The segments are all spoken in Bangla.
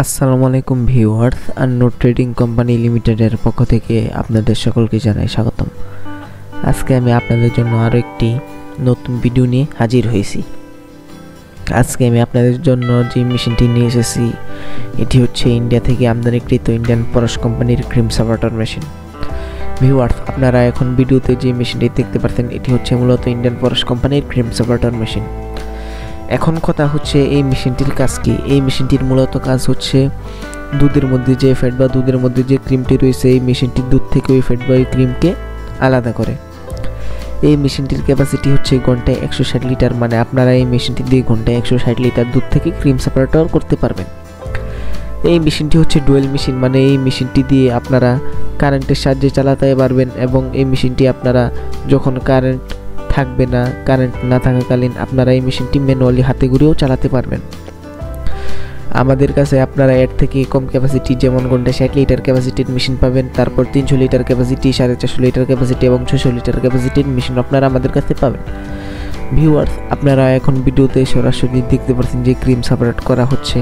আসসালামু আলাইকুম ভিউয়ার্স আর নোট ট্রেডিং কোম্পানি লিমিটেডের পক্ষ থেকে আপনাদের সকলকে জানাই স্বাগতম। আজকে আমি আপনাদের জন্য আরও একটি নতুন ভিডিও নিয়ে হাজির হয়েছি। আজকে আমি আপনাদের জন্য যে মেশিনটি নিয়ে এসেছি, এটি হচ্ছে ইন্ডিয়া থেকে আমদানিকৃত ইন্ডিয়ান পরশ কোম্পানির ক্রিম সাপারেটর মেশিন। ভিউয়ার্স, আপনারা এখন ভিডিওতে যে মেশিনটি দেখতে পাচ্ছেন এটি হচ্ছে মূলত ইন্ডিয়ান পরশ কোম্পানির ক্রিম সাপারেটর মেশিন। এখন কথা হচ্ছে এই মেশিনটির কাজ কি? এই মেশিনটির মূলত কাজ হচ্ছে দুধের মধ্যে যে ফ্যাট বা দুধের মধ্যে যে ক্রিমটি রয়েছে, এই মেশিনটির দুধ থেকে ওই ফ্যাট বা ওই ক্রিমকে আলাদা করে। এই মেশিনটির ক্যাপাসিটি হচ্ছে ঘন্টায় একশো ষাট লিটার মানে আপনারা এই মেশিনটি দিয়ে ঘন্টায় একশো ষাট লিটার দুধ থেকে ক্রিম সেপারেটর করতে পারবেন। এই মেশিনটি হচ্ছে ডুয়েল মেশিন মানে এই মেশিনটি দিয়ে আপনারা কারেন্টের সাহায্যে চালাতে পারবেন এবং এই মেশিনটি আপনারা যখন কারেন্ট থাকবে না কারেন্ট না থাকাকালীন আপনারা এই মেশিনটি ম্যানুয়ালি হাতে ঘুরেও চালাতে পারবেন। আমাদের কাছে আপনারা এর থেকে কম ক্যাপাসিটি যেমন ঘণ্টা ষাট লিটার ক্যাপাসিটির মেশিন পাবেন, তারপর তিনশো লিটার ক্যাপাসিটি সাড়ে চারশো লিটার ক্যাপাসিটি এবং ছশো লিটার ক্যাপাসিটির মেশিন আপনারা আমাদের কাছে পাবেন। ভিউয়ার্স আপনারা এখন ভিডিওতে সরাসরি দেখতে পাচ্ছেন যে ক্রিম সাপারেট করা হচ্ছে।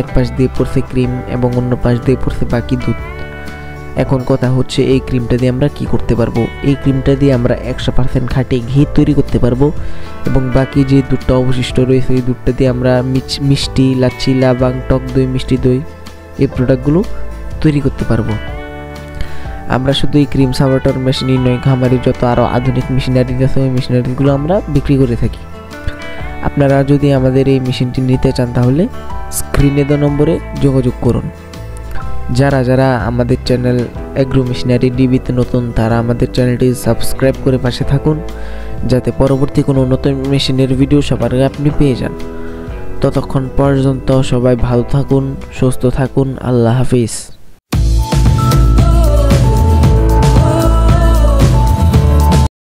এক পাশ দিয়ে পড়ছে ক্রিম এবং অন্য পাশ দিয়ে পড়ছে বাকি দুধ। এখন কথা হচ্ছে এই ক্রিমটা দিয়ে আমরা কি করতে পারব? এই ক্রিমটা দিয়ে আমরা একশো পার্সেন্ট খাটে ঘি তৈরি করতে পারব। এবং বাকি যে দুধটা অবশিষ্ট রয়েছে, এই দুধটা দিয়ে আমরা মিষ্টি, লাচ্ছি, লাবাং, টক দই, মিষ্টি দই এই প্রোডাক্টগুলো তৈরি করতে পারব। আমরা শুধু এই ক্রিম সাবাটার মেশিনই নয়, খামারি যত আরও আধুনিক মেশিনারি আছে, ওই মেশিনারিগুলো আমরা বিক্রি করে থাকি। আপনারা যদি আমাদের এই মেশিনটি নিতে চান তাহলে স্ক্রিনে দেওয়া নম্বরে যোগাযোগ করুন। যারা যারা আমাদের চ্যানেল অ্যাগ্রো মেশিনারি ডিবিতে নতুন, তারা আমাদের চ্যানেলটি সাবস্ক্রাইব করে পাশে থাকুন, যাতে পরবর্তী কোনো নতুন মেশিনের ভিডিও সবার আগে আপনি পেয়ে যান। ততক্ষণ পর্যন্ত সবাই ভালো থাকুন, সুস্থ থাকুন, আল্লাহ হাফিজ।